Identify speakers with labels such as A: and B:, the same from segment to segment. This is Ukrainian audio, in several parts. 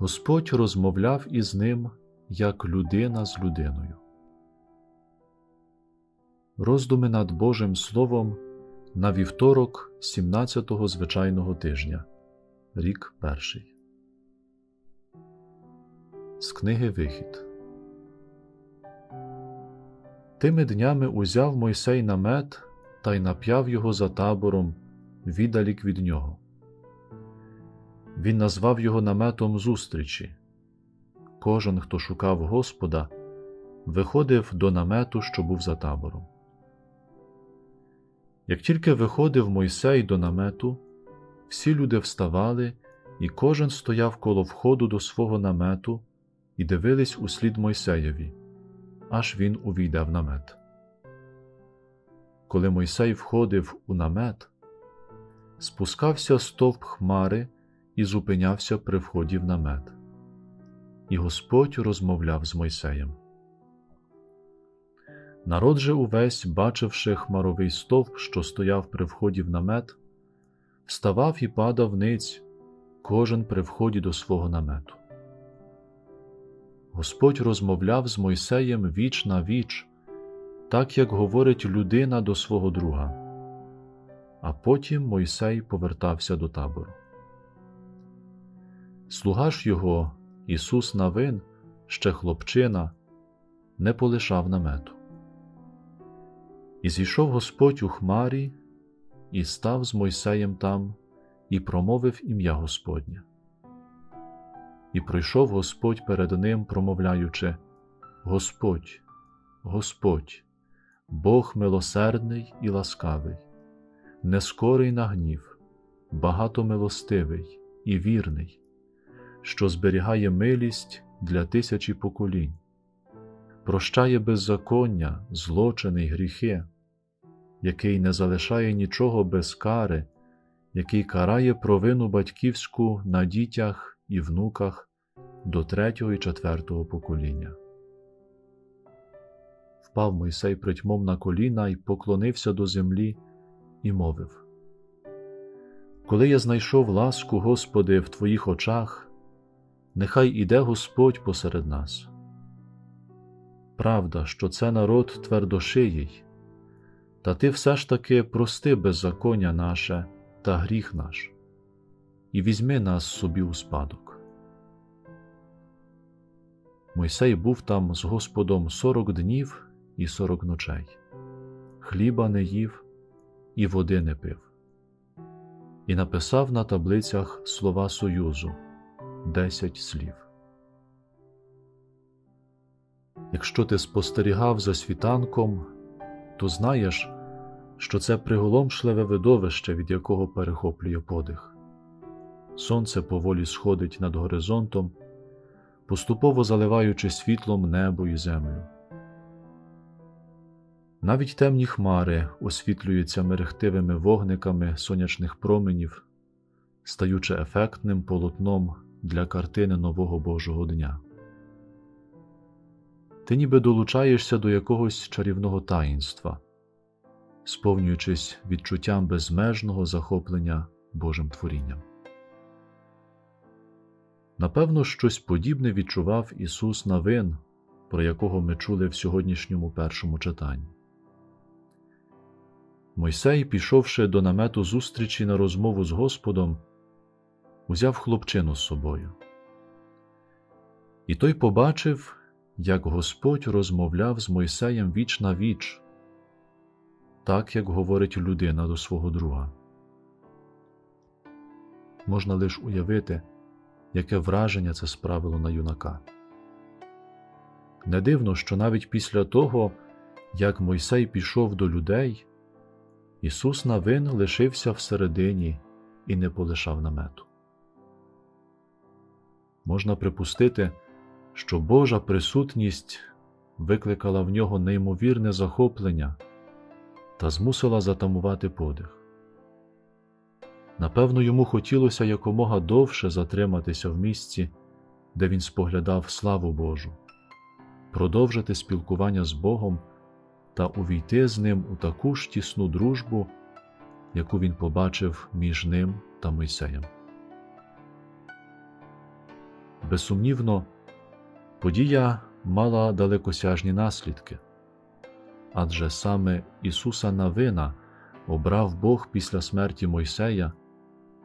A: Господь розмовляв із ним як людина з людиною. Роздуми над Божим Словом на вівторок 17-го звичайного тижня, рік перший. З книги Вихід. Тими днями узяв Мойсей намет та й нап'яв його за табором віддалік від нього. Він назвав його наметом зустрічі. Кожен, хто шукав Господа, виходив до намету, що був за табором. Як тільки виходив Мойсей до намету, всі люди вставали, і кожен стояв коло входу до свого намету і дивились услід Мойсеєві, аж він увійде в намет. Коли Мойсей входив у намет, спускався стовп хмари і зупинявся при вході в намет. І Господь розмовляв з Мойсеєм. Народ же увесь, бачивши хмаровий стовп, що стояв при вході в намет, ставав і падав ниць, кожен при вході до свого намету. Господь розмовляв з Мойсеєм віч на віч, так як говорить людина до свого друга. А потім Мойсей повертався до табору. Слуга ж його, Ісус Навин, ще хлопчина, не полишав намету. І зійшов Господь у хмарі, і став з Мойсеєм там, і промовив ім'я Господнє. І пройшов Господь перед ним, промовляючи: Господь, Господь, Бог милосердний і ласкавий, нескорий на гнів, багатомилостивий і вірний, що зберігає милість для тисячі поколінь, прощає беззаконня, злочини й гріхи, який не залишає нічого без кари, який карає провину батьківську на дітях і внуках до третього і четвертого покоління. Впав Мойсей притьмом на коліна і поклонився до землі і мовив: Коли я знайшов ласку, Господи, в Твоїх очах, нехай іде Господь посеред нас. Правда, що це народ твердошиїй, та ти все ж таки прости беззаконня наше та гріх наш, і візьми нас собі у спадок. Мойсей був там з Господом сорок днів і сорок ночей, хліба не їв і води не пив, і написав на таблицях слова Союзу десять слів. Якщо ти спостерігав за світанком, то знаєш, що це приголомшливе видовище, від якого перехоплює подих. Сонце поволі сходить над горизонтом, поступово заливаючи світлом небо і землю. Навіть темні хмари освітлюються мерехтивими вогниками сонячних променів, стаючи ефектним полотном для картини нового Божого дня. Ти ніби долучаєшся до якогось чарівного таїнства, сповнюючись відчуттям безмежного захоплення Божим творінням. Напевно, щось подібне відчував Ісус Навин, про якого ми чули в сьогоднішньому першому читанні. Мойсей, пішовши до намету зустрічі на розмову з Господом, узяв хлопчину з собою. І той побачив, як Господь розмовляв з Мойсеєм віч на віч, так як говорить людина до свого друга. Можна лише уявити, яке враження це справило на юнака. Не дивно, що навіть після того, як Мойсей пішов до людей, Ісус Навин лишився всередині і не полишав намету. Можна припустити, що Божа присутність викликала в нього неймовірне захоплення та змусила затамувати подих. Напевно, йому хотілося якомога довше затриматися в місці, де він споглядав славу Божу, продовжити спілкування з Богом та увійти з ним у таку ж тісну дружбу, яку він побачив між ним та Мойсеєм. Безсумнівно, подія мала далекосяжні наслідки, адже саме Ісуса Навина обрав Бог після смерті Мойсея,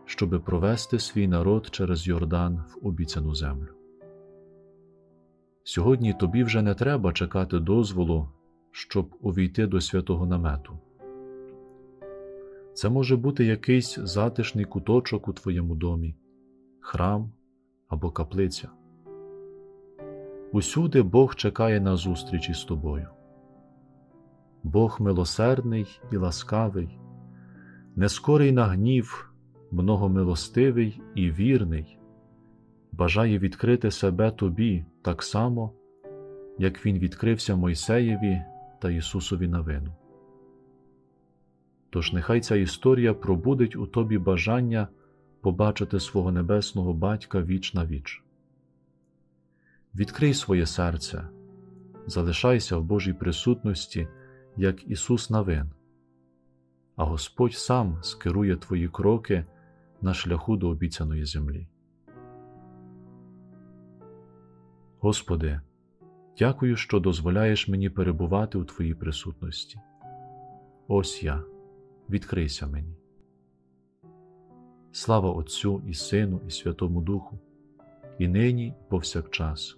A: щоби провести свій народ через Йордан в обіцяну землю. Сьогодні тобі вже не треба чекати дозволу, щоб увійти до святого намету. Це може бути якийсь затишний куточок у твоєму домі, храм або каплиця. Усюди Бог чекає на зустрічі з тобою. Бог милосердний і ласкавий, нескорий на гнів, многомилостивий і вірний, бажає відкрити себе тобі так само, як Він відкрився Мойсеєві та Ісусові на вину. Тож нехай ця історія пробудить у тобі бажання побачити свого небесного Батька віч на віч. Відкрий своє серце, залишайся в Божій присутності, як Ісус Навин, а Господь сам скерує твої кроки на шляху до обіцяної землі. Господи, дякую, що дозволяєш мені перебувати у Твоїй присутності. Ось я, відкрийся мені. Слава Отцю і Сину, і Святому Духу, і нині, і повсякчас,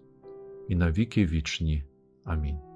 A: і на віки вічні. Амінь.